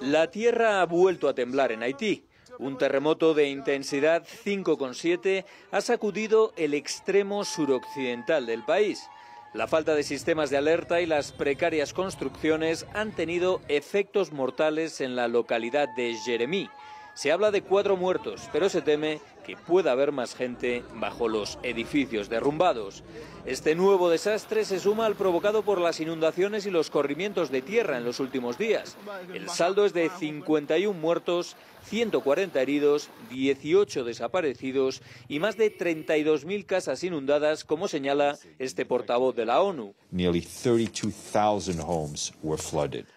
La tierra ha vuelto a temblar en Haití. Un terremoto de intensidad 5,7 ha sacudido el extremo suroccidental del país. La falta de sistemas de alerta y las precarias construcciones han tenido efectos mortales en la localidad de Jeremí. Se habla de cuatro muertos, pero se teme que pueda haber más gente bajo los edificios derrumbados. Este nuevo desastre se suma al provocado por las inundaciones y los corrimientos de tierra en los últimos días. El saldo es de 51 muertos, 140 heridos, 18 desaparecidos y más de 32.000 casas inundadas, como señala este portavoz de la ONU.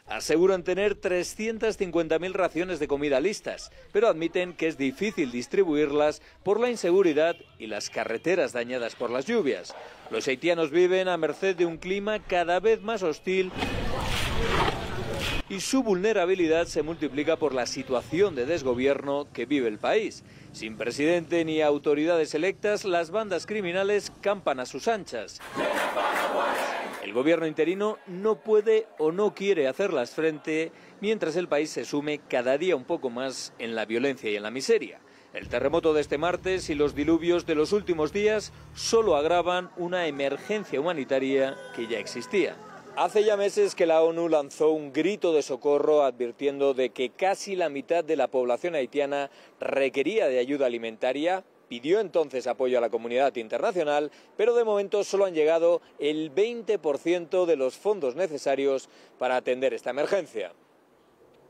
Aseguran tener 350.000 raciones de comida listas, pero admiten que es difícil distribuirlas por la inseguridad y las carreteras dañadas por las lluvias. Los haitianos viven a merced de un clima cada vez más hostil y su vulnerabilidad se multiplica por la situación de desgobierno que vive el país. Sin presidente ni autoridades electas, las bandas criminales campan a sus anchas. El gobierno interino no puede o no quiere hacerlas frente mientras el país se sume cada día un poco más en la violencia y en la miseria. El terremoto de este martes y los diluvios de los últimos días solo agravan una emergencia humanitaria que ya existía. Hace ya meses que la ONU lanzó un grito de socorro advirtiendo de que casi la mitad de la población haitiana requería de ayuda alimentaria. Pidió entonces apoyo a la comunidad internacional, pero de momento solo han llegado el 20% de los fondos necesarios para atender esta emergencia.